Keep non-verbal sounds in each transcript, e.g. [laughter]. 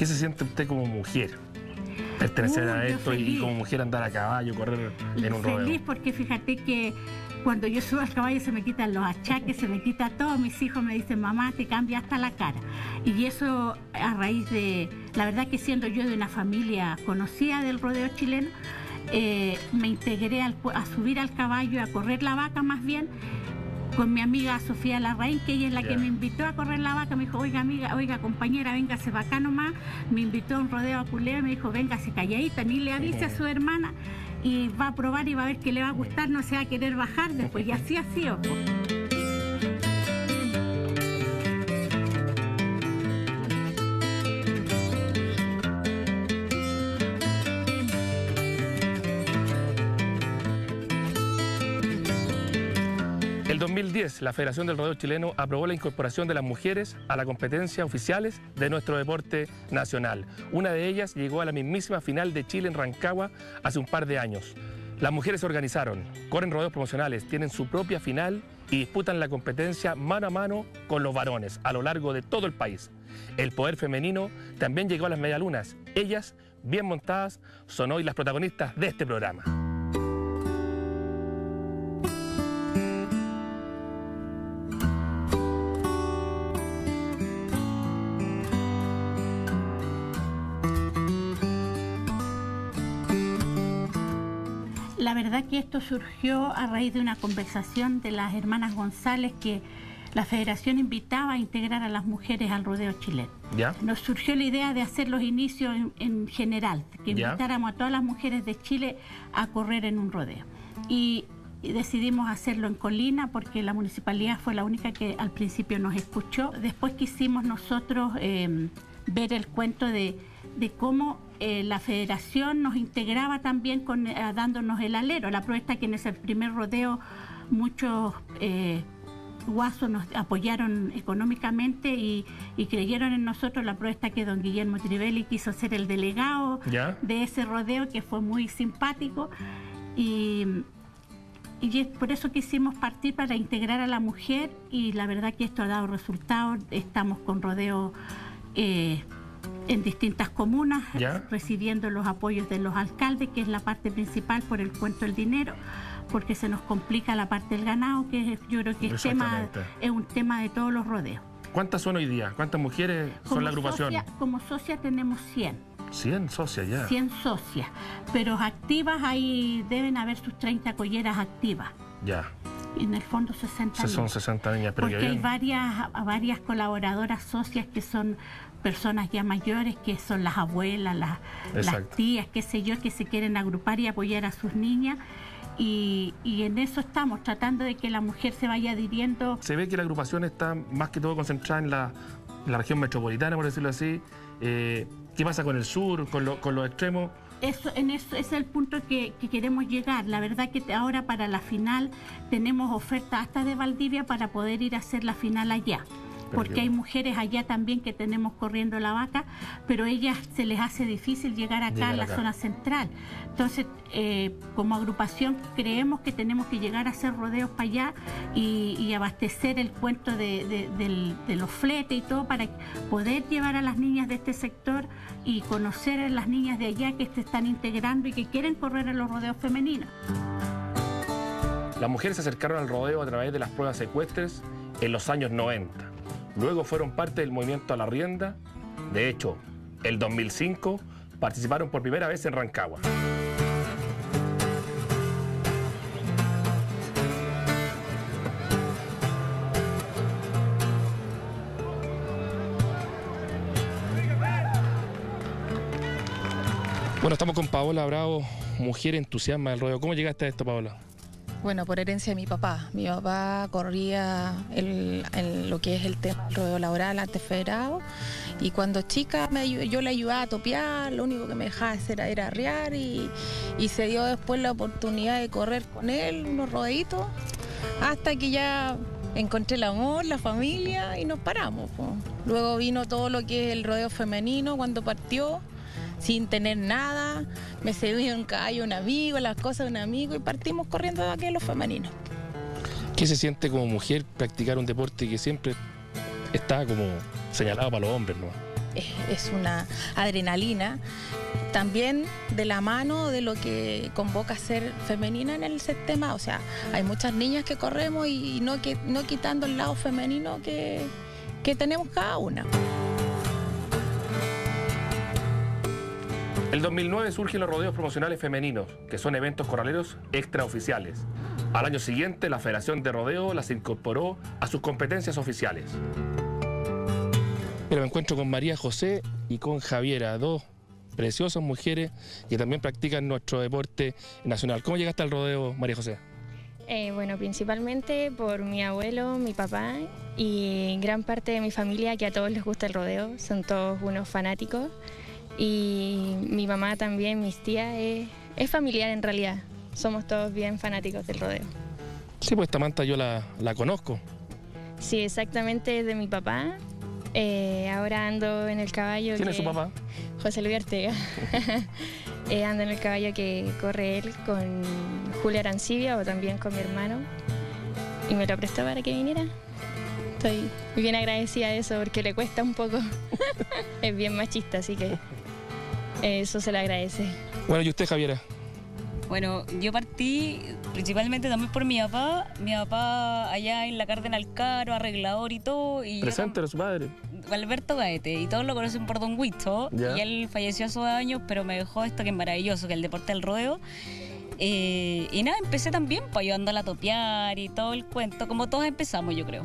¿Qué se siente usted como mujer? Pertenecer Uy, a esto y como mujer andar a caballo, correr en un rodeo. Feliz porque fíjate que cuando yo subo al caballo se me quitan los achaques, se me quita todo. Mis hijos me dicen, mamá, te cambia hasta la cara. Y eso a raíz de, la verdad que siendo yo de una familia conocida del rodeo chileno, eh, me integré al a subir al caballo, a correr la vaca más bien, con mi amiga Sofía Larraín, que ella es la que me invitó a correr la vaca, me dijo, oiga amiga, oiga compañera, véngase para acá nomás, me invitó a un rodeo a Culeo, me dijo, véngase calladita, ni le avise a su hermana y va a probar y va a ver que le va a gustar, no se va a querer bajar después, y así ha sido. 2010, la Federación del Rodeo Chileno aprobó la incorporación de las mujeres a la competencia oficiales de nuestro deporte nacional. Una de ellas llegó a la mismísima final de Chile en Rancagua hace un par de años. Las mujeres se organizaron, corren rodeos promocionales, tienen su propia final y disputan la competencia mano a mano con los varones a lo largo de todo el país. El poder femenino también llegó a las medialunas. Ellas, bien montadas, son hoy las protagonistas de este programa. La verdad que esto surgió a raíz de una conversación de las hermanas González que la federación invitaba a integrar a las mujeres al rodeo chileno. ¿Ya? Nos surgió la idea de hacer los inicios en, en general, que Ya. invitáramos a todas las mujeres de Chile a correr en un rodeo. Y, y decidimos hacerlo en Colina porque la municipalidad fue la única que al principio nos escuchó. Después quisimos nosotros eh, ver el cuento de, de cómo eh, la federación nos integraba también con, eh, dándonos el alero. La prueba está que en ese primer rodeo muchos... eh, Guaso nos apoyaron económicamente y, y creyeron en nosotros. La prueba está que don Guillermo Trivelli quiso ser el delegado ¿Ya? de ese rodeo, que fue muy simpático. Y, y es por eso quisimos partir para integrar a la mujer y la verdad que esto ha dado resultados. Estamos con rodeo en distintas comunas, ¿Ya? recibiendo los apoyos de los alcaldes, que es la parte principal por el cuento del dinero porque se nos complica la parte del ganado, que es- yo creo que es, tema, es un tema de todos los rodeos. ¿Cuántas son hoy día? ¿Cuántas mujeres son la agrupación? socia, como socia tenemos 100, 100 socias ya. 100 socias, pero activas ahí deben haber sus 30 colleras activas. Ya. Y en el fondo 60 Esas son niños. 60 niñas, pero Porque que hay varias, varias colaboradoras socias que son personas ya mayores, que son las abuelas, las, tías, qué sé yo, que se quieren agrupar y apoyar a sus niñas. Y, y en eso estamos, tratando de que la mujer se vaya adhiriendo Se ve que la agrupación está más que todo concentrada en la, la región metropolitana, por decirlo así. Eh, ¿Qué pasa con el sur, con, lo- con los extremos? Eso, en eso es el punto que, que queremos llegar. La verdad que ahora para la final tenemos oferta hasta de Valdivia para poder ir a hacer la final allá. Porque hay mujeres allá también que tenemos corriendo la vaca, pero ellas se les hace difícil llegar acá Llegar a la acá. zona central. Entonces, eh, como agrupación creemos que tenemos que llegar a hacer rodeos para allá y, y abastecer el cuento de, de- los fletes y todo para poder llevar a las niñas de este sector y conocer a las niñas de allá que se están integrando y que quieren correr en los rodeos femeninos. Las mujeres se acercaron al rodeo a través de las pruebas ecuestres en los años 90. Luego fueron parte del movimiento a la rienda. De hecho, el 2005 participaron por primera vez en Rancagua. Bueno, estamos con Paola Bravo, mujer entusiasma del rodeo. ¿Cómo llegaste a esto, Paola? Bueno, por herencia de mi papá. Mi papá corría el, lo que es el tema del rodeo laboral antes federado y cuando chica me yo le ayudaba a topear, lo único que me dejaba hacer era arriar y, y se dio después la oportunidad de correr con él unos rodeitos hasta que ya encontré el amor, la familia y nos paramos. po. Luego vino todo lo que es el rodeo femenino cuando partió sin tener nada, me cedió un caballo un amigo, las cosas de un amigo y partimos corriendo de aquí a los femeninos. ¿Qué se siente como mujer practicar un deporte que siempre está como señalado para los hombres, no? es, una adrenalina, también de la mano de lo que convoca ser femenina en el sistema. O sea, hay muchas niñas que corremos y no, que, no quitando el lado femenino que, que tenemos cada una. El 2009 surgen los rodeos promocionales femeninos, que son eventos corraleros extraoficiales. Al año siguiente, la Federación de Rodeo las incorporó a sus competencias oficiales. Pero me encuentro con María José y con Javiera, dos preciosas mujeres que también practican nuestro deporte nacional. ¿Cómo llegaste al rodeo, María José? Eh, bueno, principalmente por mi abuelo, mi papá y gran parte de mi familia que a todos les gusta el rodeo, son todos unos fanáticos. Y mi mamá también, mis tías, es, familiar en realidad. Somos todos bien fanáticos del rodeo. Sí, pues esta manta yo la, conozco. Sí, exactamente es de mi papá. Eh, ahora ando en el caballo. ¿Quién es su papá? José Luis Ortega. [laughs] Eh, ando en el caballo que corre él con Julia Arancibia o también con mi hermano. Y me lo prestó para que viniera. Estoy bien agradecida de eso porque le cuesta un poco. [laughs] es bien machista, así que eso se le agradece. Bueno, ¿y usted, Javiera? Bueno, yo partí principalmente también por mi papá. Mi papá allá en la Cardenal Caro, arreglador y todo. Y Presente su padre. Alberto Gaete, y todos lo conocen por Don Huisto. Y él falleció hace dos años, pero me dejó esto que es maravilloso, que es el deporte del rodeo. Eh, y nada, empecé también, pues ayudándola a topear y todo el cuento, como todos empezamos, yo creo.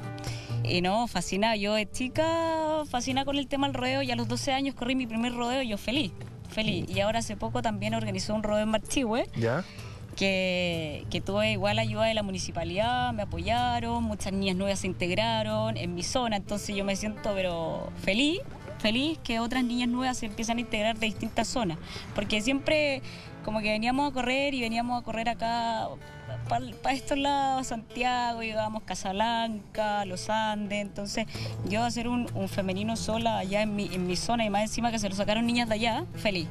Y no, fascinada. Yo de chica, fascinada con el tema del rodeo, y a los 12 años corrí mi primer rodeo, yo feliz feliz. Y ahora hace poco también organizó un rodeo en Marchihue. ¿Ya? Que, que, tuve igual ayuda de la municipalidad, me apoyaron, muchas niñas nuevas se integraron en mi zona, entonces yo me siento pero feliz, feliz que otras niñas nuevas se empiezan a integrar de distintas zonas, porque siempre como que veníamos a correr y veníamos a correr acá para estos lados, Santiago, íbamos Casablanca, Los Andes, entonces yo hacer un, un femenino sola allá en mi, en mi zona y más encima que se lo sacaron niñas de allá, feliz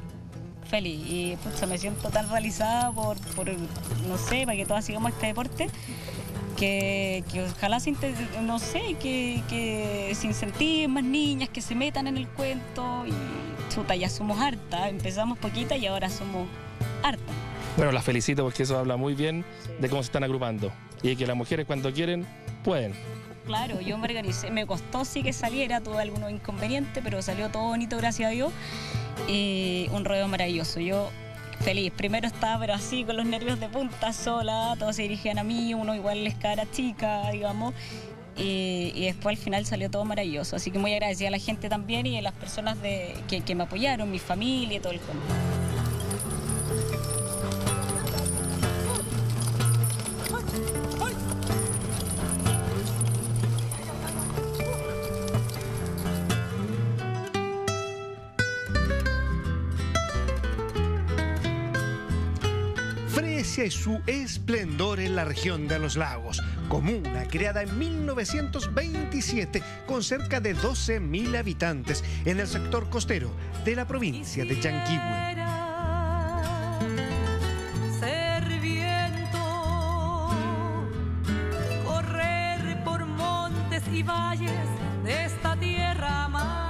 feliz y me siento tan realizada por, por, no sé, para que todas sigamos este deporte, que, que ojalá, se, no sé, que, que se incentiven más niñas, que se metan en el cuento y chuta, ya somos hartas, empezamos poquita y ahora somos hartas. Bueno, las felicito porque eso habla muy bien de cómo se están agrupando y que las mujeres cuando quieren pueden. Claro, yo me organicé, me costó sí que saliera, tuve algunos inconvenientes, pero salió todo bonito, gracias a Dios. Y un rodeo maravilloso. Yo feliz. Primero estaba, pero así, con los nervios de punta, sola, todos se dirigían a mí, uno igual les cara chica, digamos. Y, después al final salió todo maravilloso. Así que muy agradecida a la gente también y a las personas de, que, que me apoyaron, mi familia y todo el cuento. Su esplendor en la región de los lagos, comuna creada en 1927 con cerca de 12.000 habitantes en el sector costero de la provincia de Yanquihue. correr por montes y valles de esta tierra amada.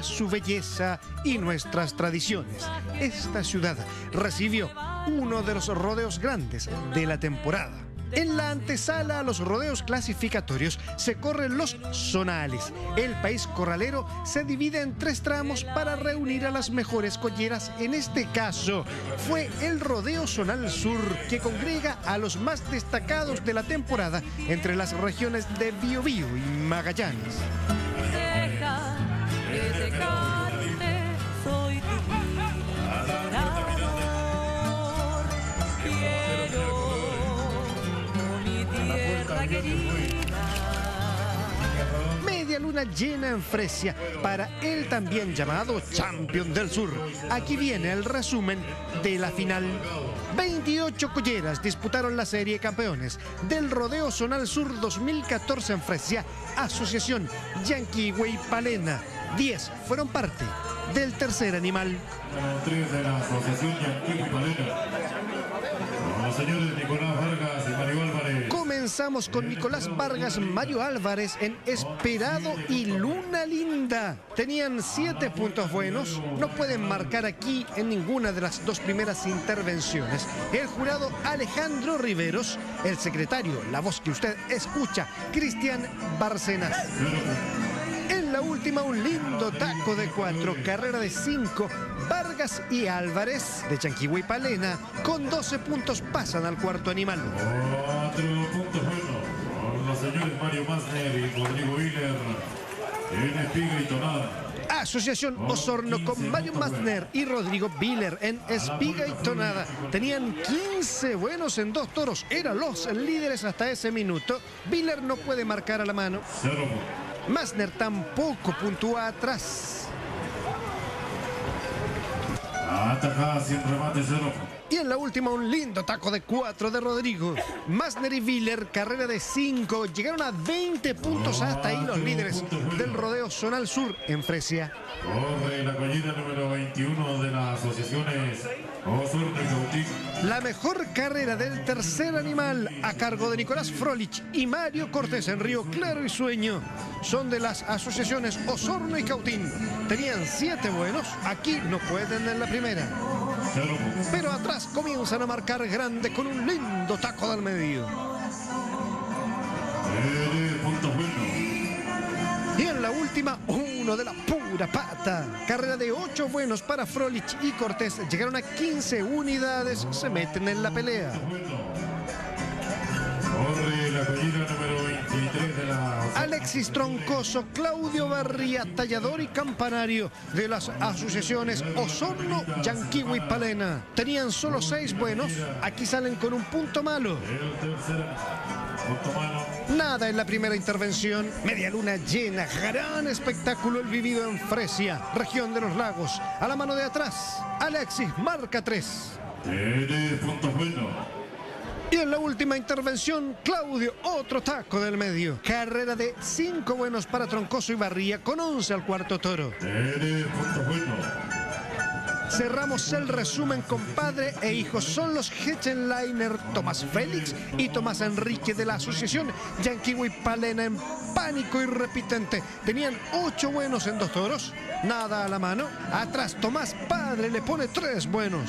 Su belleza y nuestras tradiciones. Esta ciudad recibió uno de los rodeos grandes de la temporada. En la antesala a los rodeos clasificatorios se corren los zonales. El país corralero se divide en tres tramos para reunir a las mejores colleras. En este caso fue el rodeo zonal sur que congrega a los más destacados de la temporada entre las regiones de Biobío y Magallanes. Media luna llena en Fresia para el también llamado Champion del Sur. Aquí viene el resumen de la final. 28 colleras disputaron la serie campeones del Rodeo Zonal Sur 2014 en Fresia, Asociación Yankee Way Palena. 10 fueron parte del tercer animal. de la Asociación Yankee Palena. Los señores Nicolás Vargas y Mario Álvarez Comenzamos con Nicolás Vargas, Mario Álvarez en Esperado y Luna Linda. Tenían siete puntos buenos. No pueden marcar aquí en ninguna de las dos primeras intervenciones. El jurado Alejandro Riveros, el secretario, la voz que usted escucha, Cristian Barcenas. Última, un lindo taco de cuatro, carrera de cinco. Vargas y Álvarez de Chanquihue y Palena con 12 puntos pasan al cuarto animal. Cuatro puntos buenos por los señores Mario Masner y Rodrigo Hiller en Espiga y Tonada. Asociación Osorno con Mario Masner y Rodrigo Biller en Espiga y Tonada. Tenían 15 buenos en dos toros. Eran los líderes hasta ese minuto. Biller no puede marcar a la mano. Masner tampoco puntúa atrás. Atacada sin remate cero. Y en la última un lindo taco de cuatro de Rodrigo. Masner y Viller, carrera de cinco. Llegaron a 20 puntos hasta ahí los líderes del rodeo Zonal Sur en Fresia. Corre la collina número 21 de las asociaciones Osorno y Cautín. La mejor carrera del tercer animal a cargo de Nicolás Frolich y Mario Cortés en Río Claro y Sueño son de las asociaciones Osorno y Cautín. Tenían siete buenos, aquí no pueden en la primera. Pero atrás comienzan a marcar grande con un lindo taco del medio. Y en la última, uno de la pura pata. Carrera de ocho buenos para Frolich y Cortés. Llegaron a 15 unidades, se meten en la pelea. Corre la número 23 de la Alexis Troncoso, Claudio Barría, Tallador y Campanario de las asociaciones Osorno, Yanquihue y Palena. Tenían solo seis buenos, aquí salen con un punto malo. Nada en la primera intervención. Media luna llena, gran espectáculo el vivido en Fresia, región de los lagos. A la mano de atrás, Alexis marca tres. Tres puntos buenos. Y en la última intervención, Claudio, otro taco del medio. Carrera de cinco buenos para Troncoso y Barría, con 11 al cuarto toro. Cerramos el resumen con padre e hijo. Son los Hetchenliner Tomás Félix y Tomás Enrique de la asociación Yanquiwe y Palena en pánico y repitente. Tenían ocho buenos en dos toros. Nada a la mano. Atrás Tomás Padre le pone tres buenos.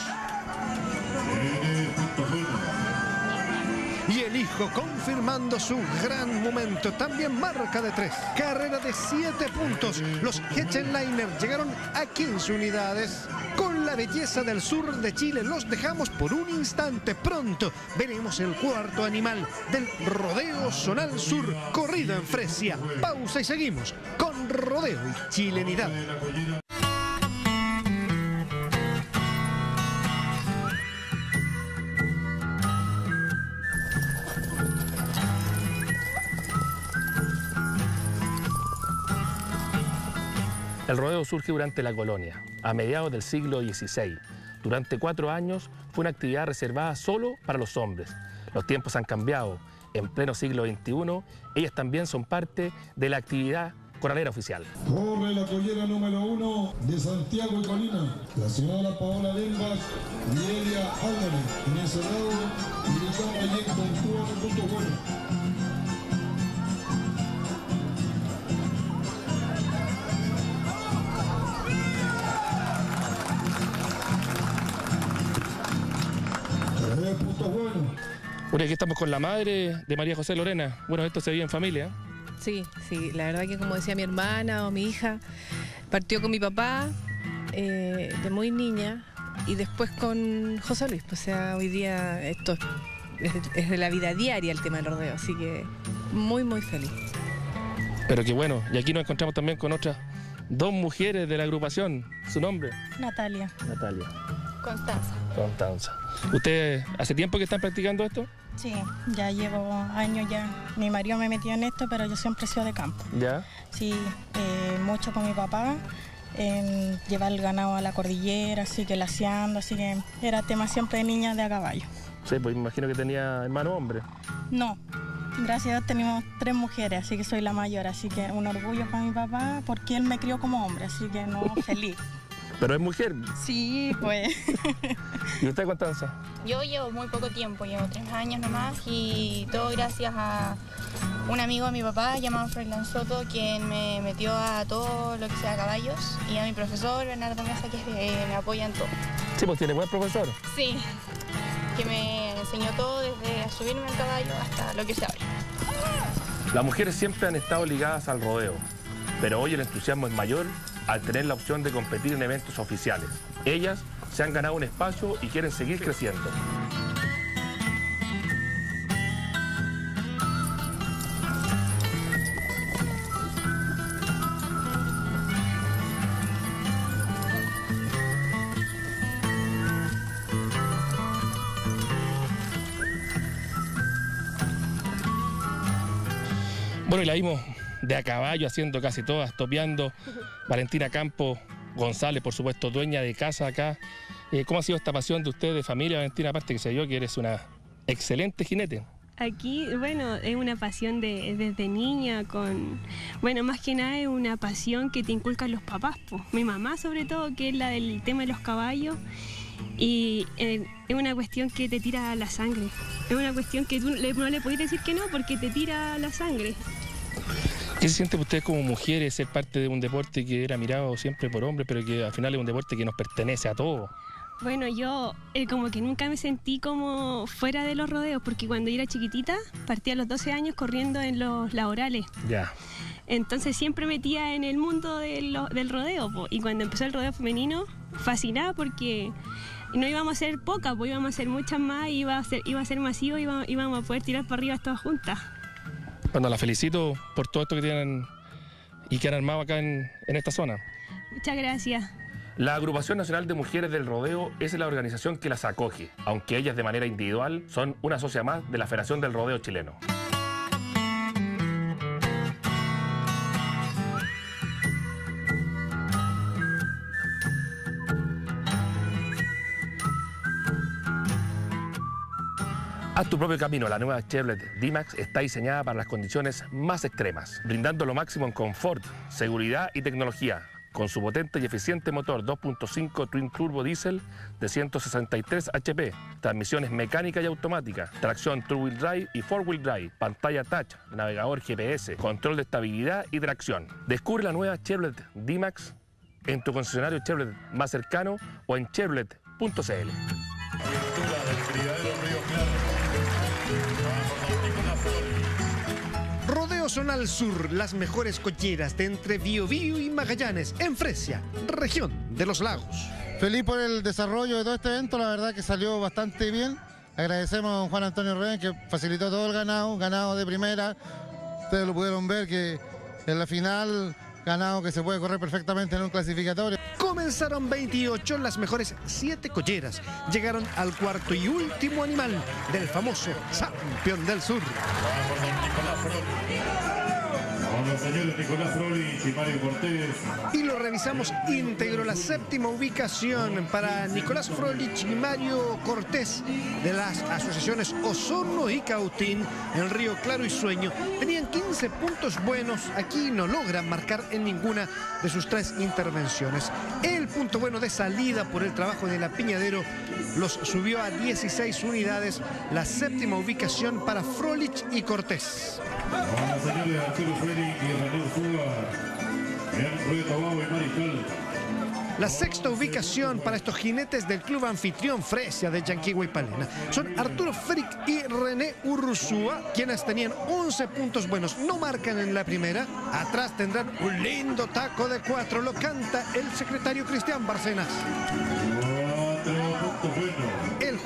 Confirmando su gran momento. También marca de tres. Carrera de siete puntos. Los Hetchenliner llegaron a 15 unidades. Con la belleza del sur de Chile los dejamos por un instante. Pronto veremos el cuarto animal del Rodeo Zonal Sur. Corrido en Fresia. Pausa y seguimos con Rodeo y Chilenidad. El rodeo surge durante la colonia, a mediados del siglo XVI. Durante cuatro años fue una actividad reservada solo para los hombres. Los tiempos han cambiado. En pleno siglo XXI, ellas también son parte de la actividad corralera oficial. Corre la collera número uno de Santiago y Colina. La señora Paola Lembas y Álvarez. En ese lado, ingresamos allí con cuatro puntos Bueno, aquí estamos con la madre de María José Lorena. Bueno, esto se vive en familia. Sí, sí, la verdad que como decía mi hermana o mi hija, partió con mi papá eh, de muy niña y después con José Luis. O sea, hoy día esto es, es de la vida diaria el tema del rodeo, así que muy, muy feliz. Pero que bueno, y aquí nos encontramos también con otras dos mujeres de la agrupación. ¿Su nombre? Natalia. Natalia. Constanza. Constanza. ¿Ustedes hace tiempo que están practicando esto? Sí, ya llevo años ya. Mi marido me metió en esto, pero yo siempre he sido de campo. ¿Ya? Sí, eh, mucho con mi papá, en llevar el ganado a la cordillera, así que laseando, así que era tema siempre de niña de a caballo. Sí, pues imagino que tenía hermano hombre. No, gracias a Dios tenemos tres mujeres, así que soy la mayor, así que un orgullo para mi papá porque él me crió como hombre, así que no, [laughs] feliz. Pero es mujer. Sí, pues. ¿Y usted, Constanza? Yo llevo muy poco tiempo, llevo tres años nomás y todo gracias a un amigo de mi papá llamado Froilán Soto, quien me metió a todo lo que sea caballos y a mi profesor Bernardo Mesa, que eh, me apoya en todo. Sí, pues tiene buen profesor. Sí, que me enseñó todo desde subirme al caballo hasta lo que se abre. Las mujeres siempre han estado ligadas al rodeo, pero hoy el entusiasmo es mayor al tener la opción de competir en eventos oficiales. Ellas se han ganado un espacio y quieren seguir creciendo. Bueno, y la vimos de a caballo haciendo casi todas, topeando. [laughs] Valentina Campo González, por supuesto, dueña de casa acá. Eh, ¿Cómo ha sido esta pasión de usted, de familia, Valentina? Aparte que sé yo que eres una excelente jinete. Aquí, bueno, es una pasión de, desde niña, con, bueno, más que nada es una pasión que te inculcan los papás, po. mi mamá sobre todo, que es la del tema de los caballos, y eh, es una cuestión que te tira la sangre, es una cuestión que tú no le podés decir que no porque te tira la sangre. ¿Qué se siente usted como mujer ser parte de un deporte que era mirado siempre por hombres, pero que al final es un deporte que nos pertenece a todos? Bueno, yo eh, como que nunca me sentí como fuera de los rodeos, porque cuando yo era chiquitita, partí a los 12 años corriendo en los laborales. Ya. Entonces siempre metía en el mundo de lo- del rodeo. po. Y cuando empezó el rodeo femenino, fascinada porque no íbamos a ser pocas, pues íbamos a ser muchas más, iba a ser, iba a ser masivo, iba- íbamos a poder tirar para arriba todas juntas. Bueno, la felicito por todo esto que tienen y que han armado acá en, en esta zona. Muchas gracias. La Agrupación Nacional de Mujeres del Rodeo es la organización que las acoge, aunque ellas de manera individual son una socia más de la Federación del Rodeo Chileno. Haz tu propio camino. La nueva Chevrolet D-Max está diseñada para las condiciones más extremas, brindando lo máximo en confort, seguridad y tecnología. Con su potente y eficiente motor 2.5 Twin Turbo Diesel de 163 HP, transmisiones mecánicas y automáticas, tracción Two-Wheel Drive y Four-Wheel Drive, pantalla touch, navegador GPS, control de estabilidad y tracción. Descubre la nueva Chevrolet D-Max en tu concesionario Chevrolet más cercano o en chevrolet.cl. Rodeo Zonal Sur, las mejores cocheras de entre Biobío y Magallanes, en Fresia, región de los lagos. Feliz por el desarrollo de todo este evento, la verdad que salió bastante bien. Agradecemos a Juan Antonio Reben que facilitó todo el ganado, ganado de primera. Ustedes lo pudieron ver que en la final, ganado que se puede correr perfectamente en un clasificatorio. Comenzaron 28 las mejores 7 colleras. Llegaron al cuarto y último animal del famoso campeón del sur. Y lo revisamos íntegro, la séptima ubicación para Nicolás Frolich y Mario Cortés de las asociaciones Osorno y Cautín en Río Claro y Sueño. Tenían 15 puntos buenos, aquí no logran marcar en ninguna de sus tres intervenciones. Punto bueno de salida por el trabajo de la Piñadero los subió a 16 unidades, la séptima ubicación para Frolich y Cortés. La sexta ubicación para estos jinetes del club anfitrión Fresia de Yanquihue y Palena son Arturo Frick y René Ursúa, quienes tenían 11 puntos buenos. No marcan en la primera. Atrás tendrán un lindo taco de cuatro. Lo canta el secretario Cristian Barcenas.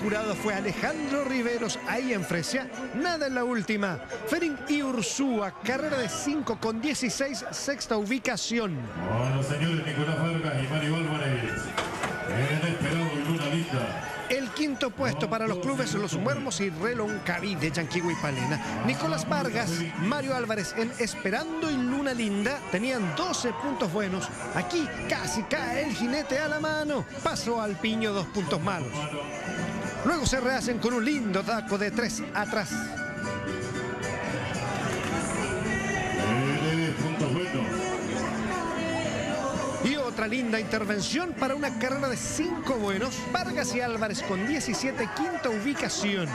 Jurado fue Alejandro Riveros, ahí en Fresia. Nada en la última. Ferin y Ursúa, carrera de 5 con 16, sexta ubicación. Los señores Nicolás Vargas y Mario Álvarez. En el esperado Luna Linda. El quinto puesto para los clubes Los Muermos y Reloncaví de Yanquihue y Palena. Nicolás Vargas, Mario Álvarez en Esperando y Luna Linda tenían 12 puntos buenos. Aquí casi cae el jinete a la mano. Pasó al piño dos puntos malos. Luego se rehacen con un lindo taco de tres atrás. Y otra linda intervención para una carrera de cinco buenos. Vargas y Álvarez con 17, quinta ubicación.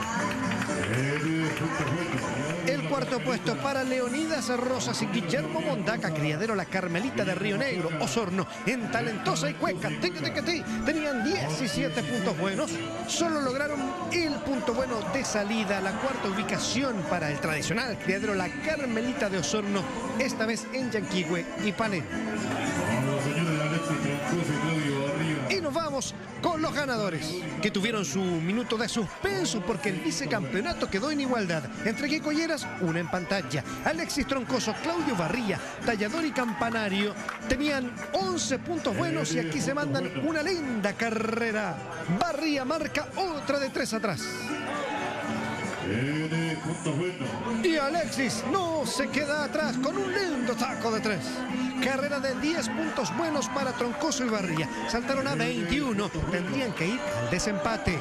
Cuarto puesto para Leonidas Rosas y Guillermo Mondaca, criadero La Carmelita de Río Negro, Osorno, en Talentosa y tiqui, tenían 17 puntos buenos, solo lograron el punto bueno de salida, la cuarta ubicación para el tradicional criadero La Carmelita de Osorno, esta vez en Yanquihue y Panen. Ganadores, que tuvieron su minuto de suspenso porque el vicecampeonato quedó en igualdad. Entre Kiko Lleras, una en pantalla. Alexis Troncoso, Claudio Barría, Tallador y Campanario tenían 11 puntos buenos y aquí se mandan una linda carrera. Barría marca otra de tres atrás. Y Alexis no se queda atrás con un lindo taco de tres. Carrera de 10 puntos buenos para Troncoso y Barría. Saltaron a 21. Tendrían que ir al desempate.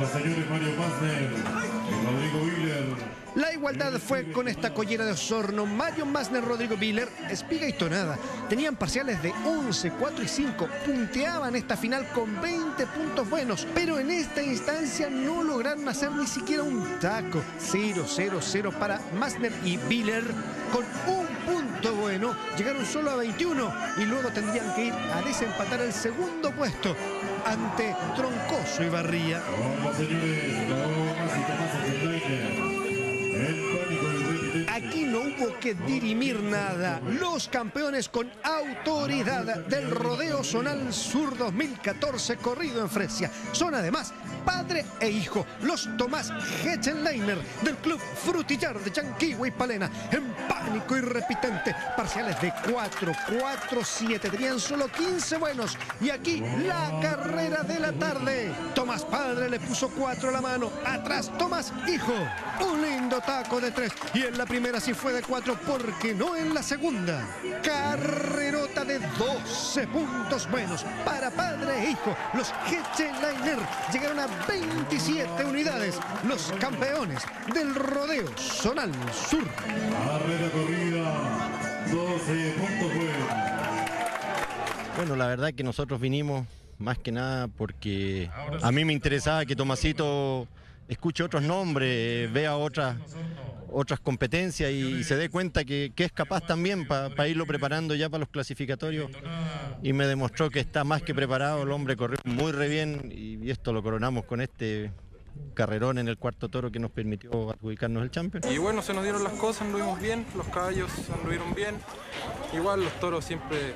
Los señores Mario Masner y Rodrigo Willer. La igualdad fue con esta collera de Osorno, Mario Masner, Rodrigo Viller, Espiga y Tonada. Tenían parciales de 11, 4 y 5. Punteaban esta final con 20 puntos buenos, pero en esta instancia no lograron hacer ni siquiera un taco. 0, 0, 0 para Masner y Viller con un punto bueno. Llegaron solo a 21 y luego tendrían que ir a desempatar el segundo puesto ante Troncoso y Barría. Que dirimir nada. Los campeones con autoridad del Rodeo Zonal Sur 2014 corrido en Fresia son además padre e hijo, los Tomás Hetchenleiner del club Frutillar de Yanquihue y Palena, en pánico y repitente, parciales de 4, 4, 7, tenían solo 15 buenos. Y aquí la carrera de la tarde. Tomás padre le puso 4 a la mano, atrás Tomás hijo, un lindo taco de 3 y en la primera sí fue de 4 porque no en la segunda. Carrerota de 12 puntos buenos. Para padre e hijo, los Hetchenleiner llegaron a 27 unidades, los campeones del rodeo Zonal Sur. Carrera corrida. 12 puntos. Bueno, la verdad que nosotros vinimos más que nada porque a mí me interesaba que Tomasito escuche otros nombres, vea otras otras competencias y, se dé cuenta que, es capaz también para irlo preparando ya para los clasificatorios. Y me demostró que está más que preparado, el hombre corrió muy re bien y esto lo coronamos con este carrerón en el cuarto toro que nos permitió adjudicarnos el champion. Y bueno, se nos dieron las cosas, anduvimos bien, los caballos anduvieron bien. Igual los toros siempre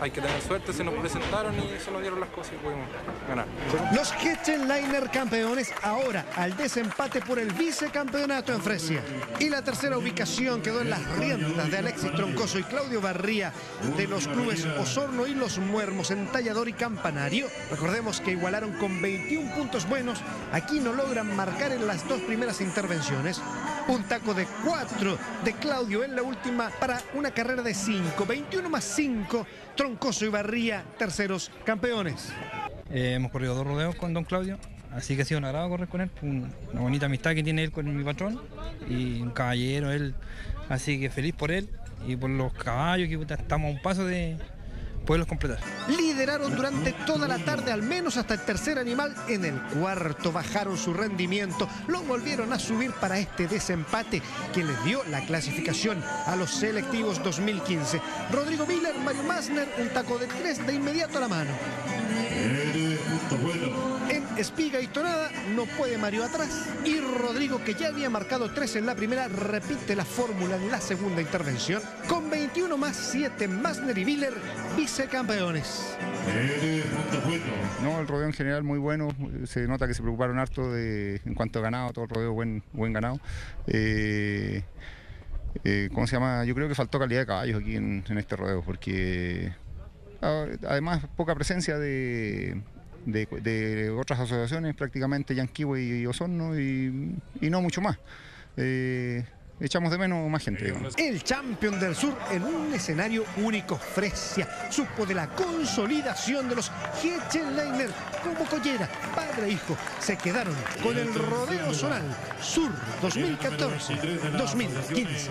hay que tener suerte, se nos presentaron y se nos dieron las cosas y pudimos ganar. Los Hetchenleiner campeones ahora al desempate por el vicecampeonato en Fresia. Y la tercera ubicación quedó en las riendas de Alexis Troncoso y Claudio Barría de los clubes Osorno y Los Muermos en Tallador y Campanario. Recordemos que igualaron con 21 puntos buenos. Aquí no logran marcar en las dos primeras intervenciones. Un taco de 4 de Claudio en la última para una carrera de 5. 21 más 5. Troncoso y Barría, terceros campeones. Eh, hemos corrido dos rodeos con don Claudio, así que ha sido un agrado correr con él, un- una bonita amistad que tiene él con mi patrón y un caballero él, así que feliz por él y por los caballos que estamos a un paso de poderlos completar. Lideraron durante toda la tarde, al menos hasta el tercer animal. En el cuarto bajaron su rendimiento, lo volvieron a subir para este desempate que les dio la clasificación a los selectivos 2015. Rodrigo Miller, Mario Masner, un taco de tres de inmediato a la mano. Espiga y tonada no puede Mario atrás y Rodrigo que ya había marcado tres en la primera repite la fórmula en la segunda intervención con 21 más 7 Masner y Miller vicecampeones. No, el rodeo en general muy bueno, se nota que se preocuparon harto de, en cuanto a ganado, todo el rodeo buen, buen ganado. Eh, eh, ¿Cómo se llama? Yo creo que faltó calidad de caballos aquí en, en este rodeo, porque ah, además poca presencia de, de- de otras asociaciones, prácticamente Yanquihue y Osorno, y, y no mucho más. Eh, echamos de menos más gente. digamos. El campeón del sur en un escenario único, Fresia, supo de la consolidación de los Hetchenleiner como collera, padre e hijo, se quedaron con el rodeo zonal Sur 2014-2015.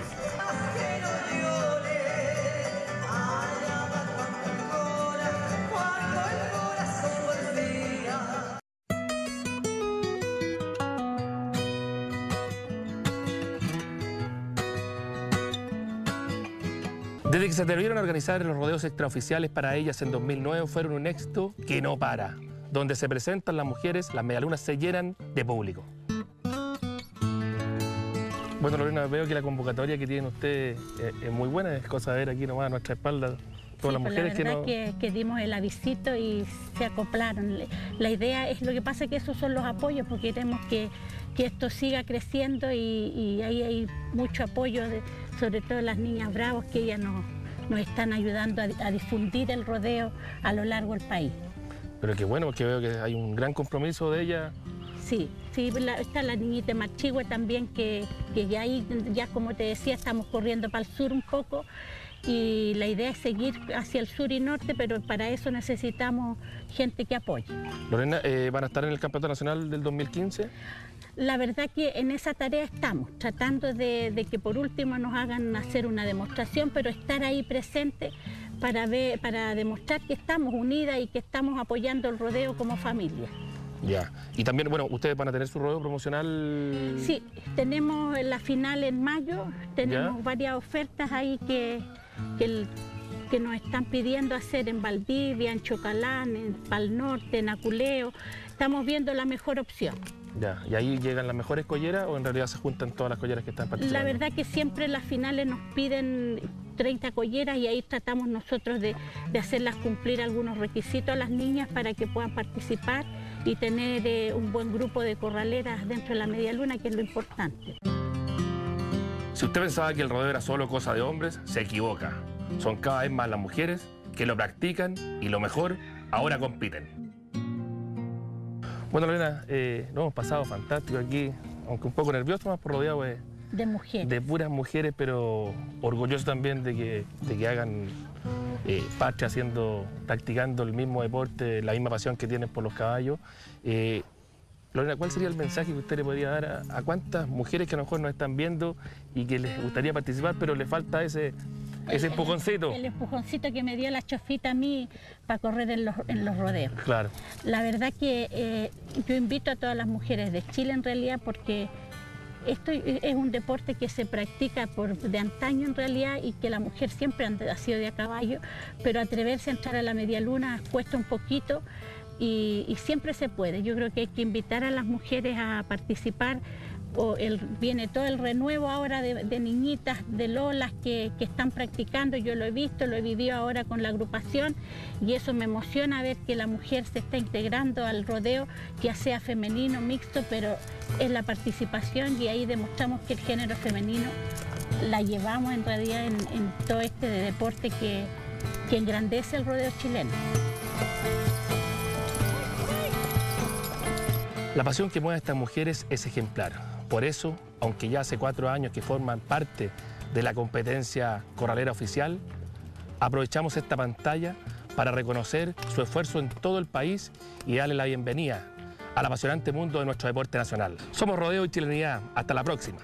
Desde que se atrevieron a organizar los rodeos extraoficiales para ellas en 2009 fueron un éxito que no para. Donde se presentan las mujeres, las medialunas se llenan de público. Bueno, Lorena, veo que la convocatoria que tienen ustedes es, es muy buena, es cosa de ver aquí nomás a nuestra espalda todas las Sí, pues mujeres la que verdad no... que, que dimos el avisito y se acoplaron. La idea es, lo que pasa es que esos son los apoyos, porque queremos que, que esto siga creciendo y, y ahí hay mucho apoyo, de- sobre todo las niñas bravos, que ellas nos, nos están ayudando a, a difundir el rodeo a lo largo del país. Pero qué bueno, porque veo que hay un gran compromiso de ella. Sí, sí, la- está la niñita Machigüe también, que, que ya ahí, ya como te decía, estamos corriendo para el sur un poco y la idea es seguir hacia el sur y norte, pero para eso necesitamos gente que apoye. Lorena, eh, ¿van a estar en el Campeonato Nacional del 2015? La verdad que en esa tarea estamos, tratando de, de que por último nos hagan hacer una demostración, pero estar ahí presente para, ver, para demostrar que estamos unidas y que estamos apoyando el rodeo como familia. Ya. Y también, bueno, ustedes van a tener su rodeo promocional. Sí, tenemos la final en mayo, tenemos Ya. varias ofertas ahí que, que, el- que nos están pidiendo hacer en Valdivia, en Chocalán, en Pal Norte, en Aculeo. Estamos viendo la mejor opción. Ya. ¿Y ahí llegan las mejores colleras o en realidad se juntan todas las colleras que están La participando? verdad que siempre en las finales nos piden 30 colleras y ahí tratamos nosotros de, de hacerlas cumplir algunos requisitos a las niñas para que puedan participar y tener eh, un buen grupo de corraleras dentro de la media luna, que es lo importante. Si usted pensaba que el rodeo era solo cosa de hombres, se equivoca. Son cada vez más las mujeres que lo practican y lo mejor, ahora compiten. Bueno, Lorena, eh, lo hemos pasado fantástico aquí, aunque un poco nervioso más por rodeado de, De mujeres. de puras mujeres, pero orgulloso también de que, de que hagan eh, patria haciendo, practicando el mismo deporte, la misma pasión que tienen por los caballos. Eh, Lorena, ¿cuál sería el mensaje que usted le podría dar a, a cuántas mujeres que a lo mejor nos están viendo y que les gustaría participar, pero les falta ese, ese empujoncito? El empujoncito que me dio la chofita a mí para correr en los, en los rodeos. Claro. La verdad que eh, yo invito a todas las mujeres de Chile en realidad porque esto es un deporte que se practica por, de antaño en realidad y que la mujer siempre ha sido de a caballo, pero atreverse a entrar a la media luna cuesta un poquito y, siempre se puede. Yo creo que hay que invitar a las mujeres a participar. O viene todo el renuevo ahora de, niñitas, de lolas que, están practicando. Yo lo he visto, lo he vivido ahora con la agrupación y eso me emociona ver que la mujer se está integrando al rodeo, ya sea femenino, mixto, pero es la participación y ahí demostramos que el género femenino la llevamos en realidad en, todo este de deporte que, que engrandece el rodeo chileno. La pasión que mueve a estas mujeres es ejemplar. Por eso, aunque ya hace cuatro años que forman parte de la competencia corralera oficial, aprovechamos esta pantalla para reconocer su esfuerzo en todo el país y darle la bienvenida al apasionante mundo de nuestro deporte nacional. Somos Rodeo y Chilenidad. Hasta la próxima.